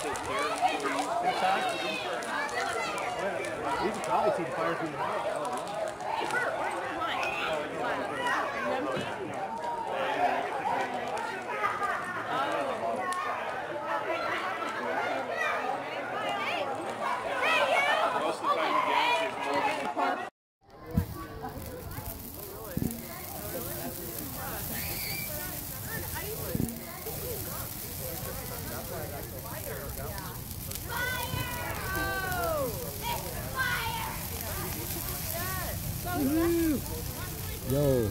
Can probably see the fire from the Yo.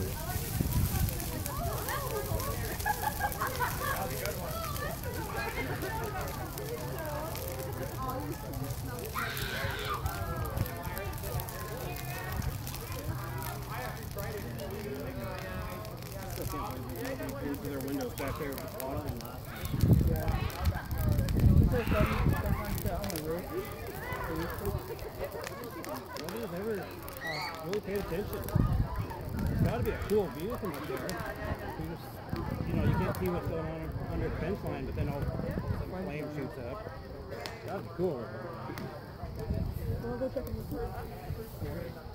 Their windows back there. Really attention. It's got to be a cool view from up there. You just, you know, you can't see what's going on under the fence line, but then all the flame shoots up. That'd cool. We'll go check in